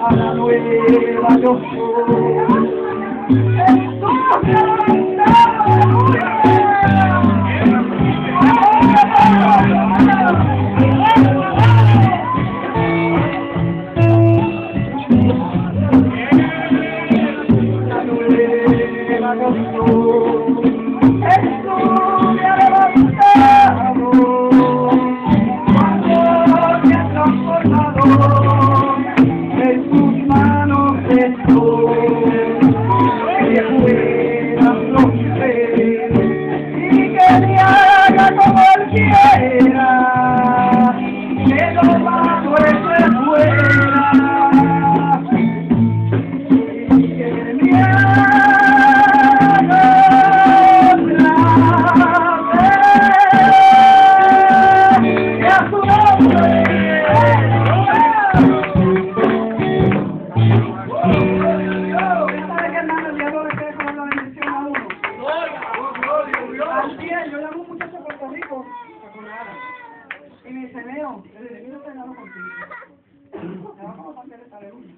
A la nueva yo. Dice, mira, estoy hablando contigo. Me va a papeles, aleluya.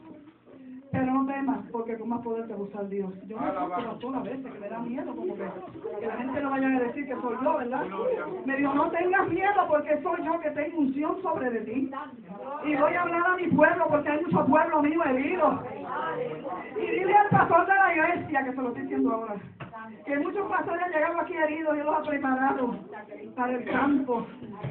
Pero no temas, porque con más poder te usa el Dios. Yo me asusto todas las veces, que me da miedo, como que, que la gente no vaya a decir que soy yo, ¿verdad? Me dijo, no tengas miedo, porque soy yo que tengo unción sobre de ti. Y voy a hablar a mi pueblo, porque mucho pueblo mío herido. Y dile al pastor de la iglesia, que se lo estoy diciendo ahora, que muchos pastores han llegado aquí heridos, Dios los ha preparado para el campo.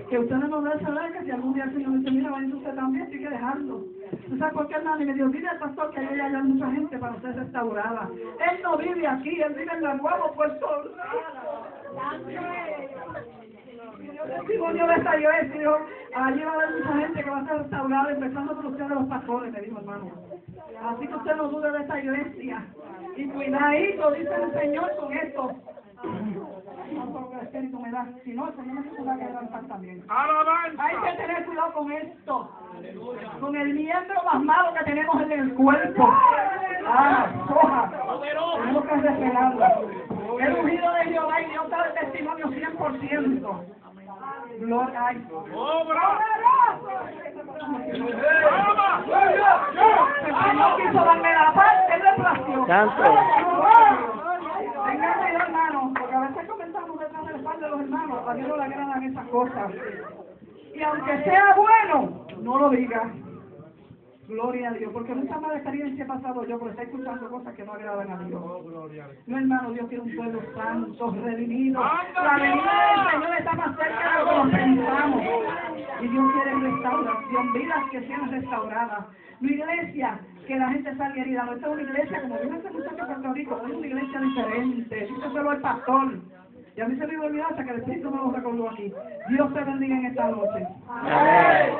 Que ustedes no deben saber que si algún día el Señor dice, mira, vaya usted también, hay que dejarlo. ¿Tú sabes por qué, hermano? Y me dijo, dile al pastor que allá hay mucha gente para ser restaurada. Él no vive aquí, él vive en la nueva Puerto Yo testimonio de esta iglesia, dijo, allí va a haber mucha gente que va a ser restaurada, empezando por ustedes los pastores, me dijo hermano. Así que usted no dude de esta iglesia. Y cuidadito, dice el Señor con esto. No el si no, el Señor me va a quebrantar también. Hay que tener cuidado con esto. Con el miembro más malo que tenemos en el cuerpo. Ah, soja. Tenemos que repelarlo. El ungido de Jehová y Dios da el testimonio 100%. Gloria a Dios. El Señor quiso darme la paz, Él le plació. Santo. Tengan cuidado, hermano, porque a veces comentamos detrás del de los hermanos, a Dios no le agradan esas cosas. Y aunque sea bueno, no lo diga. Gloria a Dios, porque muchas malas experiencias he pasado yo, porque estoy escuchando cosas que no agradan a Dios. No, hermano, Dios tiene un pueblo santo, redimido. La venida del Señor está más cerca de lo que pensamos. Y Dios quiere restauración, vidas que sean restauradas. No iglesia que la gente salga herida. No, esta es una iglesia, como dijo ese muchacho de Puerto Rico, es una iglesia diferente. Díselo al pastor. Y a mí se me olvidar hasta que el Espíritu me lo recordó aquí. Dios te bendiga en esta noche. Amén.